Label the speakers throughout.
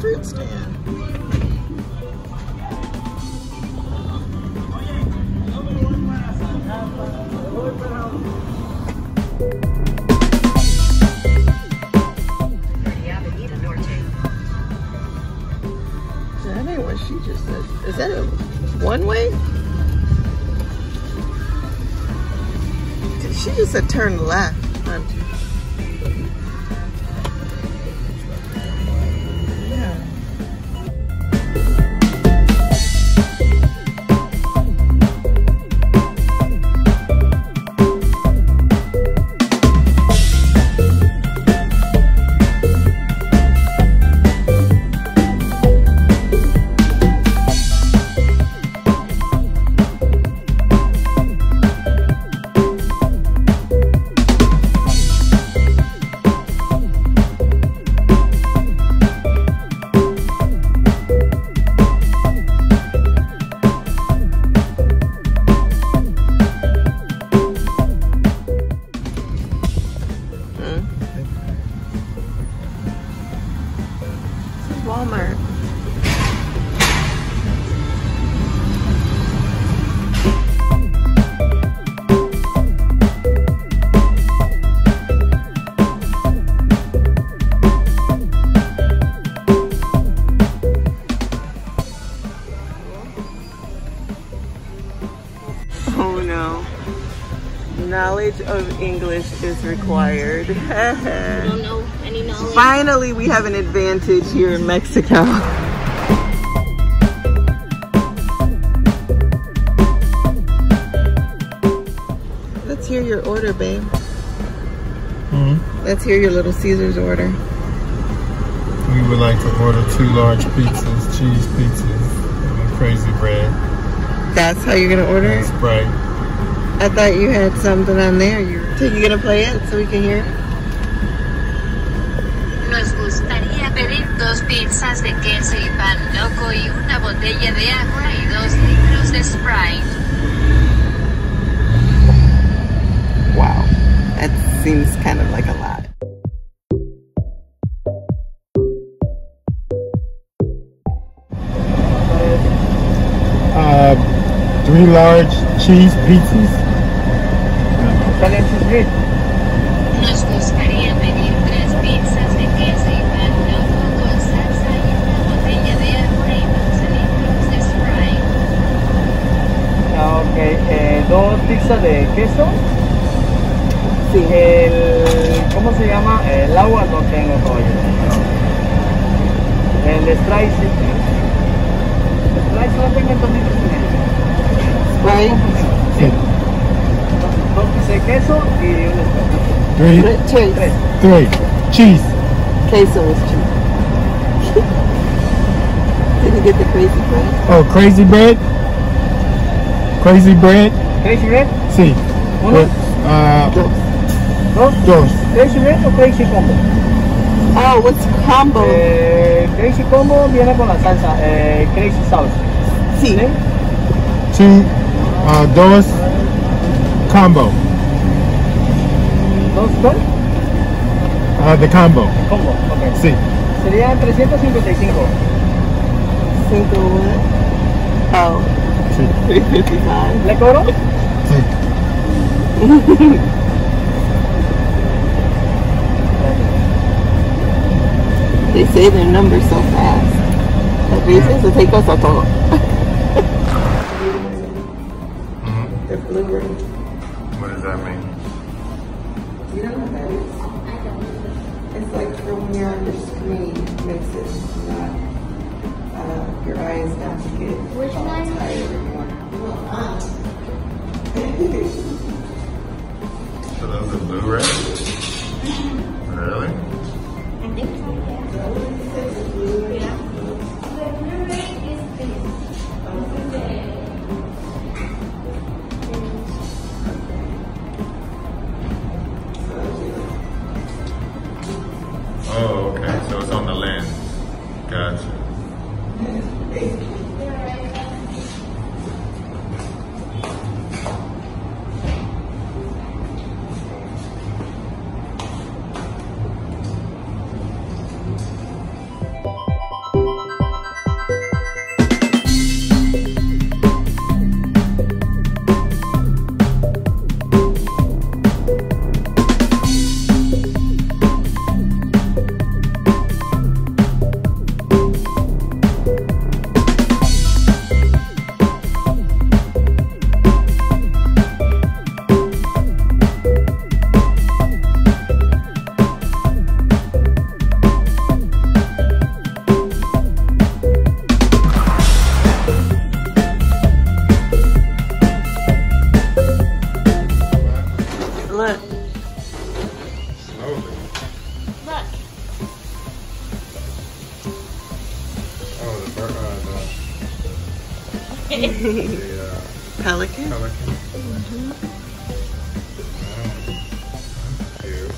Speaker 1: fruit stand. That ain't what she just said. Is that a one way? Did She just said turn left. Walmart. Oh no. Knowledge of English is required.
Speaker 2: don't know any knowledge.
Speaker 1: Finally, we have an advantage here in Mexico. Let's hear your order, babe.
Speaker 3: Hmm?
Speaker 1: Let's hear your little Caesar's order.
Speaker 3: We would like to order two large pizzas, cheese pizzas, and crazy bread.
Speaker 1: That's how you're gonna order it?
Speaker 3: Sprite.
Speaker 1: I thought you had something on there. You so you gonna play it so we can hear it?
Speaker 2: Dos pizzas de queso y pan loco y una botella de agua y dos litros de Sprite.
Speaker 1: Wow. That seems kind of like a lot.
Speaker 3: Uh, three large cheese pizzas.
Speaker 2: Pizzas de queso.
Speaker 1: Sí.
Speaker 4: El, ¿Cómo se llama? El agua no tengo todavía. El Sprite sí. El Sprite solo tengo dos litros y medio.
Speaker 1: Right?
Speaker 3: Sí.
Speaker 4: Dos pizzas de queso y un Sprite.
Speaker 3: Three,
Speaker 1: Cheese.
Speaker 4: Tres.
Speaker 3: three. Cheese.
Speaker 1: Queso is cheese. Did you get the crazy bread?
Speaker 3: Oh, crazy bread. Crazy bread.
Speaker 4: Crazy Red,
Speaker 3: Sí.
Speaker 4: uno,
Speaker 3: Uh,
Speaker 4: dos.
Speaker 3: dos.
Speaker 4: Crazy Red o Crazy Combo.
Speaker 1: Oh, what's combo?
Speaker 4: Eh, crazy Combo viene con la salsa, eh, Crazy Sauce.
Speaker 1: sí.
Speaker 4: ¿sí?
Speaker 3: Two. Uh, dos. Combo.
Speaker 4: Dos, dos,
Speaker 3: Uh, the combo.
Speaker 4: combo, ok.
Speaker 3: Sí.
Speaker 4: Serían 355.
Speaker 1: Cinco what? Oh,
Speaker 3: Sí.
Speaker 1: 355.
Speaker 4: ¿Le cobro?
Speaker 3: Sí.
Speaker 1: They say their numbers so fast. That dice se take us a todo. They're blue.
Speaker 3: What does that mean?
Speaker 1: You don't know what that is? It's like from when you're on your screen, makes it not, your eyes not to get
Speaker 2: Which
Speaker 1: all
Speaker 2: one?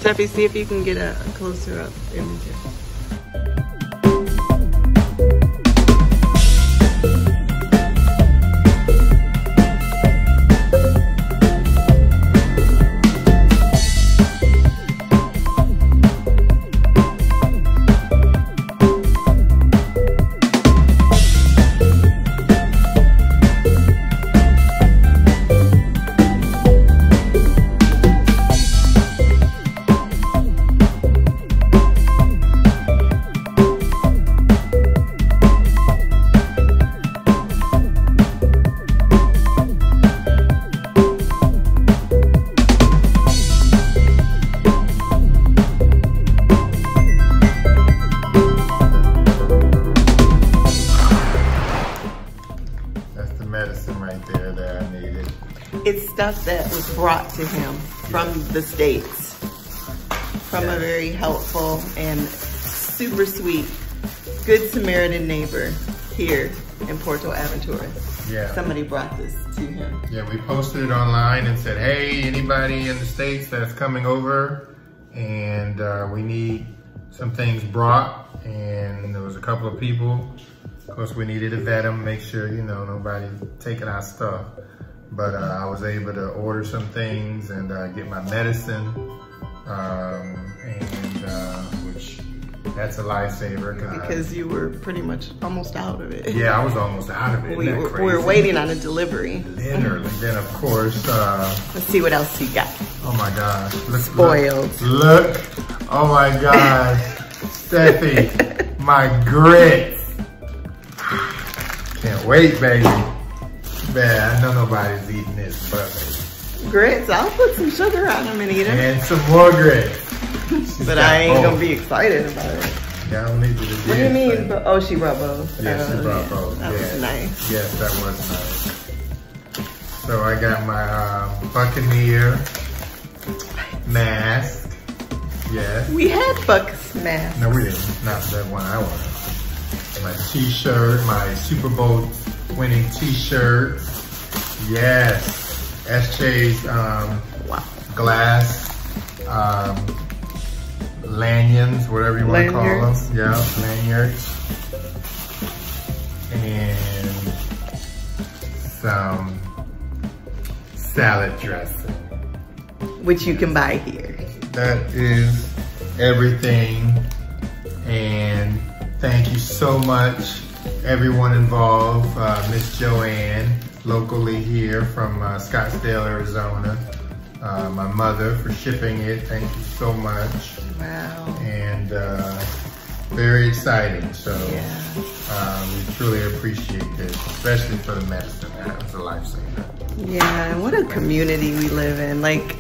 Speaker 1: Steffi, see if you can get a closer up image.
Speaker 3: Medicine right there that I needed.
Speaker 1: It's stuff that was brought to him from the States. From a very helpful and super sweet Good Samaritan neighbor here in Puerto Aventura.
Speaker 3: Yeah.
Speaker 1: Somebody brought this to him.
Speaker 3: Yeah, we posted it online and said, hey, anybody in the States that's coming over and uh, we need some things brought. And there was a couple of people. Of course, we needed to vet them, make sure, you know, nobody taking our stuff. But uh, I was able to order some things and uh, get my medicine. Um, and uh, which, that's a lifesaver. 'cause
Speaker 1: Because you were pretty much almost out of it.
Speaker 3: yeah, I was almost out of it.
Speaker 1: We were, we were waiting on a delivery.
Speaker 3: Literally. Then, of course, uh,
Speaker 1: Let's see what else you got.
Speaker 3: Oh my gosh. Look,
Speaker 1: Spoiled.
Speaker 3: Look. look. Oh my gosh. Steffi, my grits. Wait, baby. Man, I know nobody's eating this but
Speaker 1: Grits, I'll put some sugar on them and eat them.
Speaker 3: And some more grits.
Speaker 1: But I ain't gonna be excited about it.
Speaker 3: Yeah, I don't need you to
Speaker 1: What do you mean? But, Oh, she brought both.
Speaker 3: Yeah, she
Speaker 1: Oh,
Speaker 3: brought
Speaker 1: yeah.
Speaker 3: both.
Speaker 1: That
Speaker 3: yeah.
Speaker 1: was nice.
Speaker 3: Yes, that was nice. So I got my uh, Buccaneer mask. Yes.
Speaker 1: We had Bucks mask.
Speaker 3: No, we didn't. Not that one I wanted. My t-shirt, my Super Bowl winning t-shirt. Yes. SJ's um,
Speaker 1: Wow.
Speaker 3: glass um, lanyards, whatever you want to call them. Yeah, lanyards. And some salad dressing.
Speaker 1: Which you can buy here.
Speaker 3: That is everything. And thank you so much, everyone involved. Uh, Miss Joanne, locally here from uh, Scottsdale, Arizona. Uh, my mother for shipping it. Thank you so much.
Speaker 1: Wow.
Speaker 3: And uh, very exciting. So
Speaker 1: Yeah.
Speaker 3: uh, we truly appreciate this, especially for the medicine. That was a lifesaver.
Speaker 1: Yeah, what a community we live in. Like,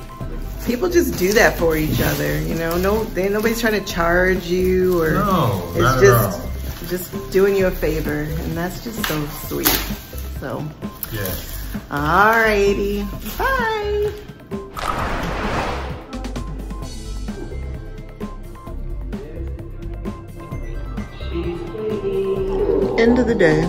Speaker 1: people just do that for each other, you know? No, they, nobody's trying to charge you or
Speaker 3: No,
Speaker 1: it's
Speaker 3: not at
Speaker 1: just
Speaker 3: all.
Speaker 1: just doing you a favor, and that's just so sweet. So,
Speaker 3: Yes.
Speaker 1: alrighty, bye. End of the day.